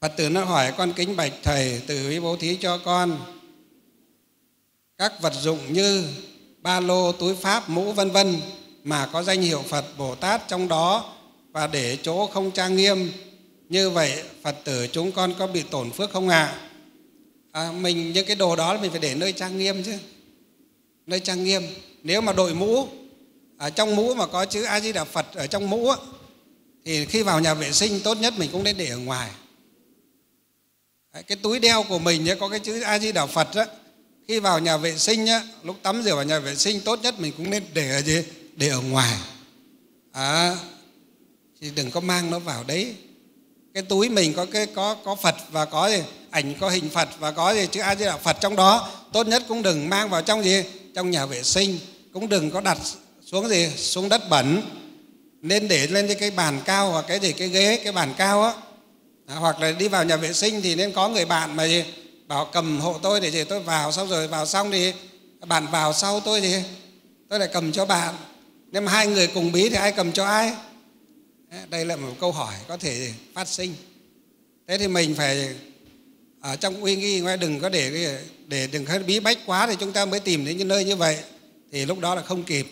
phật tử nó hỏi con kính bạch thầy từ bi bố thí cho con. Các vật dụng như ba lô túi pháp mũ vân vân mà có danh hiệu phật bồ tát trong đó và để chỗ không trang nghiêm. Như vậy phật tử chúng con có bị tổn phước không ạ? À? à, mình những cái đồ đó mình phải để nơi trang nghiêm chứ. Nơi trang nghiêm. Nếu mà đội mũ ở trong mũ mà có chữ a di đà phật ở trong mũ thì khi vào nhà vệ sinh tốt nhất mình cũng nên để ở ngoài cái túi đeo của mình có cái chữ a di đà phật á, khi vào nhà vệ sinh á, lúc tắm rửa vào nhà vệ sinh tốt nhất mình cũng nên để ở gì? Để ở ngoài. À, thì đừng có mang nó vào đấy. Cái túi mình có cái có có phật và có gì? Ảnh có hình phật và có gì? Chữ a di đà phật trong đó. Tốt nhất cũng đừng mang vào trong gì? Trong nhà vệ sinh. Cũng đừng có đặt xuống gì? Xuống đất bẩn. Nên để lên cái bàn cao hoặc cái gì? Cái ghế cái bàn cao á à, hoặc là đi vào nhà vệ sinh thì nên có người bạn mà gì bảo cầm hộ tôi để gì tôi vào xong rồi vào xong thì bạn vào sau tôi thì tôi lại cầm cho bạn. Nếu mà hai người cùng bí thì ai cầm cho ai? Đây là một câu hỏi có thể phát sinh. Thế thì mình phải ở trong uy nghi ngoài đừng có để để đừng có bí bách quá thì chúng ta mới tìm đến những nơi như vậy thì lúc đó là không kịp.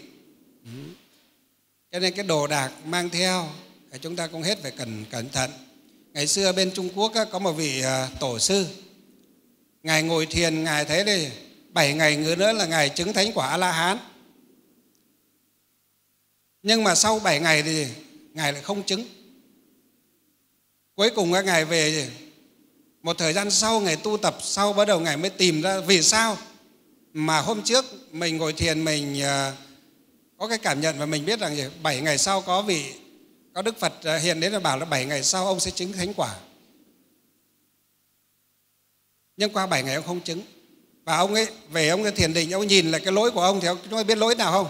Cho nên cái đồ đạc mang theo thì chúng ta cũng hết phải cẩn cẩn thận ngày xưa bên trung quốc có một vị à, tổ sư. Ngài ngồi thiền, ngài thấy đây, bảy ngày nữa là ngài chứng thánh quả a la hán nhưng mà sau bảy ngày thì ngài lại không chứng. Cuối cùng các ngài về một thời gian sau ngài tu tập, sau bắt đầu ngài mới tìm ra vì sao mà hôm trước mình ngồi thiền mình à, có cái cảm nhận và mình biết rằng bảy ngày sau có vị có đức phật à, hiện đến là bảo là bảy ngày sau ông sẽ chứng thánh quả. Nhưng qua bảy ngày ông không chứng. Và ông ấy về ông ấy thiền định ông nhìn là cái lỗi của ông thì ông chúng ta biết lỗi nào không?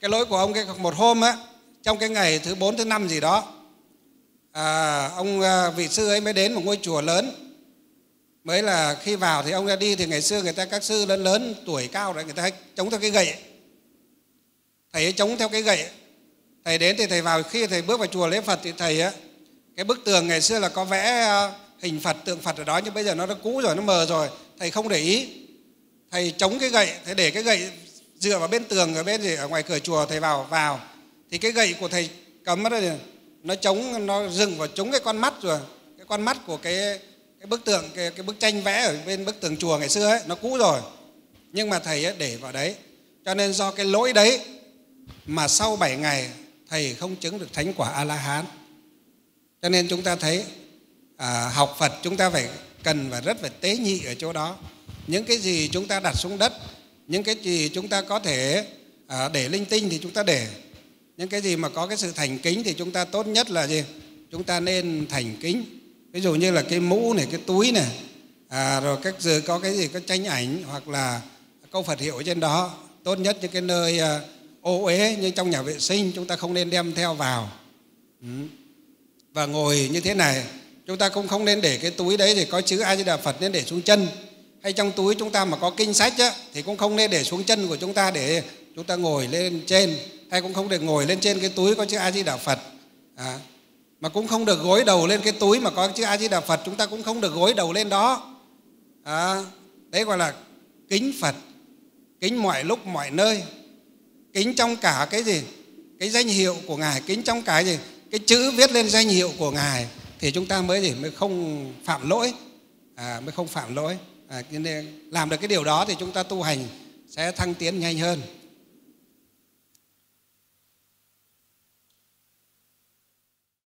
Cái lỗi của ông cái một hôm á trong cái ngày thứ bốn thứ năm gì đó à, ông à, vị sư ấy mới đến một ngôi chùa lớn. Mới là khi vào thì ông ra đi thì ngày xưa người ta các sư lớn lớn tuổi cao rồi người ta hay chống theo cái gậy. Thầy ấy chống theo cái gậy thầy đến thì thầy vào khi thầy bước vào chùa lễ phật thì thầy á cái bức tường ngày xưa là có vẽ ờ, hình phật tượng phật ở đó nhưng bây giờ nó đã cũ rồi nó mờ rồi. Thầy không để ý. Thầy chống cái gậy thầy để cái gậy dựa vào bên tường ở bên gì ở ngoài cửa chùa thầy vào vào. Thì cái gậy của thầy cấm đó nó chống nó dừng vào chống cái con mắt rồi. Cái con mắt của cái cái bức tượng cái, cái bức tranh vẽ ở bên bức tường chùa ngày xưa ấy nó cũ rồi. Nhưng mà thầy ấy để vào đấy. Cho nên do cái lỗi đấy mà sau 7 ngày thầy không chứng được thánh quả a la hán cho nên chúng ta thấy à, học phật chúng ta phải cần và rất phải tế nhị ở chỗ đó. Những cái gì chúng ta đặt xuống đất những cái gì chúng ta có thể à, để linh tinh thì chúng ta để. Những cái gì mà có cái sự thành kính thì chúng ta tốt nhất là gì? Chúng ta nên thành kính. Ví dụ như là cái mũ này cái túi này à, rồi các giờ có cái gì có tranh ảnh hoặc là câu phật hiệu trên đó tốt nhất những cái nơi à, ô uế như trong nhà vệ sinh chúng ta không nên đem theo vào. Ừ. Và ngồi như thế này chúng ta cũng không nên để cái túi đấy thì có chữ a di đà phật nên để xuống chân. Hay trong túi chúng ta mà có kinh sách á, thì cũng không nên để xuống chân của chúng ta để chúng ta ngồi lên trên. Hay cũng không được ngồi lên trên cái túi có chữ a di đà phật. À, mà cũng không được gối đầu lên cái túi mà có chữ a di đà phật chúng ta cũng không được gối đầu lên đó. À, đấy gọi là kính phật. Kính mọi lúc mọi nơi kính trong cả cái gì? Cái danh hiệu của ngài kính trong cái gì? Cái chữ viết lên danh hiệu của ngài thì chúng ta mới gì? Mới không phạm lỗi. À, mới không phạm lỗi. À, nên làm được cái điều đó thì chúng ta tu hành sẽ thăng tiến nhanh hơn.